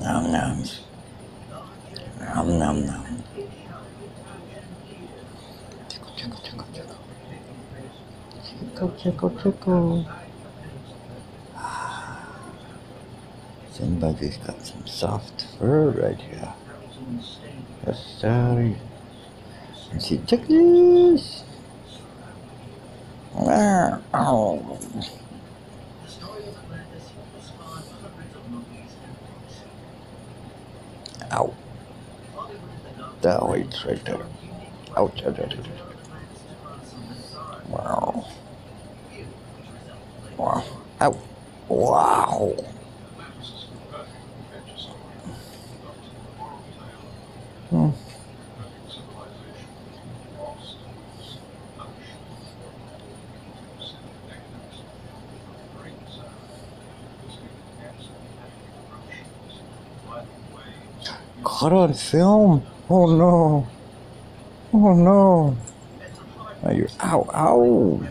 Nom noms. Nom nom nom. Tickle, tickle, tickle, tickle. Tickle, tickle, tickle. Somebody's got some soft fur right here. Yes, sorry. And she tickles. Oh. Ow. That waits right there. Ouch, ouch, ouch, ouch. Wow. Wow. Ow. Wow. Hmm. Caught on film? Oh no. Oh no. Now you're ow ow.